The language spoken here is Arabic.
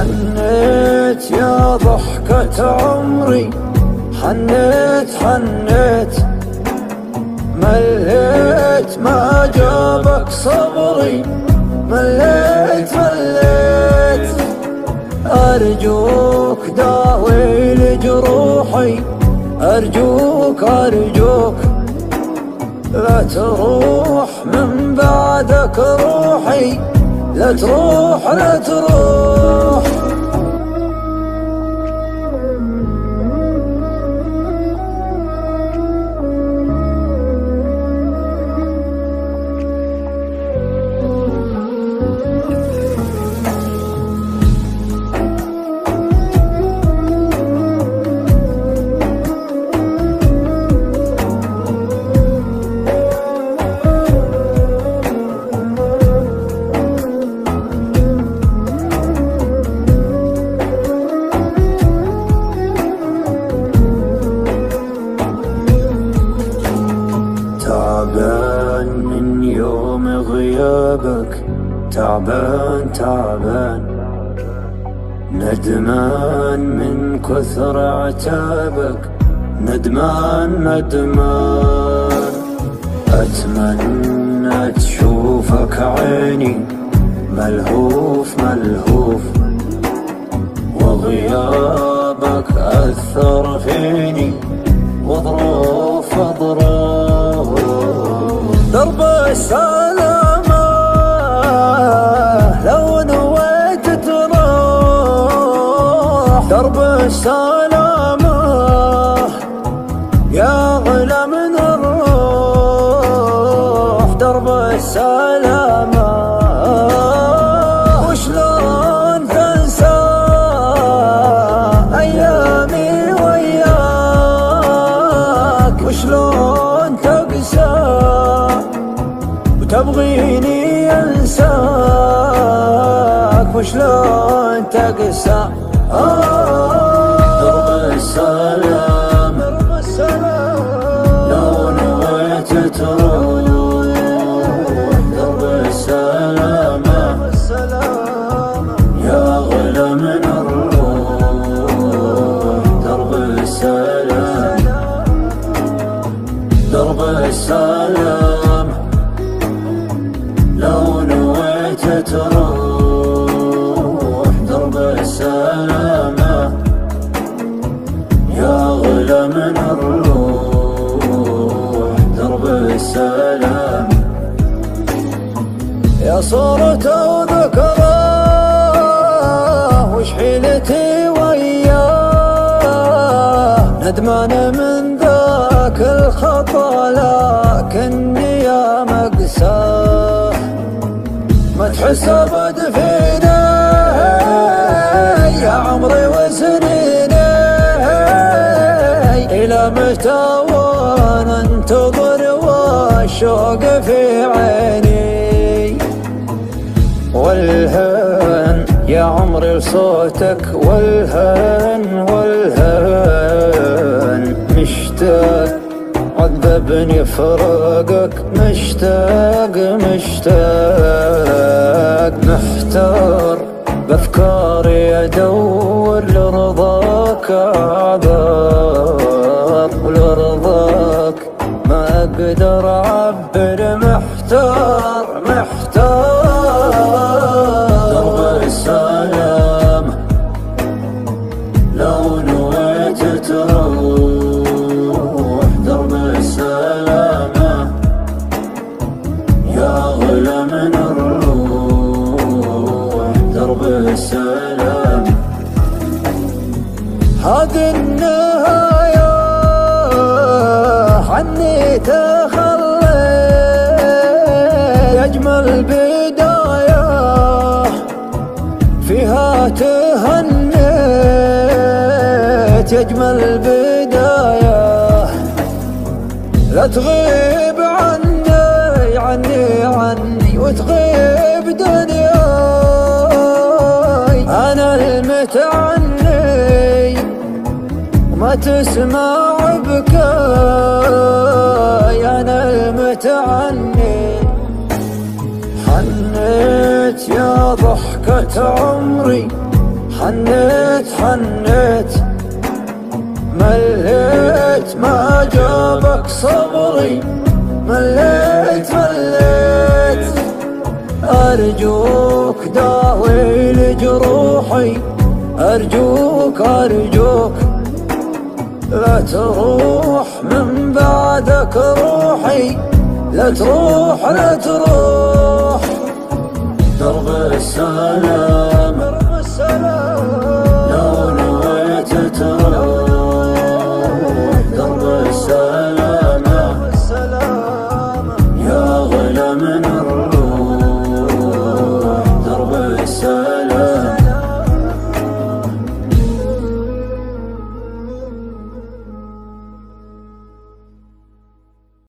حنيت يا ضحكة عمري. حنيت حنيت. مليت ما جابك صبري. مليت مليت. أرجوك داوي لجروحي أرجوك أرجوك. لا تروح من بعدك روحي. لا تروح لا تروح. تعبان تعبان. ندمان من كثر عتابك. ندمان ندمان. أتمنى تشوفك عيني. ملهوف ملهوف. وغيابك أثر فيني. وظروف ظروف درب السلامة السلامة يا غلا من الروح درب السلامة. وشلون تنسى أيامي وياك؟ وشلون تقسى؟ وتبغيني أنساك. وشلون تقسى؟ درب السلام. درب السلام لو نويت تروح درب السلامة يا غلا من الروح درب السلام. درب السلام. لو نويت تروح درب السلامة يا وذكرى وش حيلتي وياه؟ ندمان من ذاك الخطأ لكني يا مقساه ما تحس أبد فينا يا عمري وسنيني. إلى متى وأنا انتظر والشوق في عيني؟ يا عمري لصوتك والهن والهن مشتاق عذبني فراقك. مشتاق مشتاق. محتار بأفكاري أدور لرضاك أعذار. ولرضاك ما أقدر أعبر محتار. درب السلام هذه النهاية عني تخلي أجمل بداية. فيها تهنيت أجمل بداية. لا تغيب عني عني عني وتغيب دنياي وما تسمع بكاي أنا المتعني حنيت يا ضحكة عمري. حنيت حنيت. مليت ما جابك صبري. مليت مليت. أرجوك داوي لجروحي. أرجوك أرجوك. تروح من بعدك روحي لا تروح لا تروح. درب السلام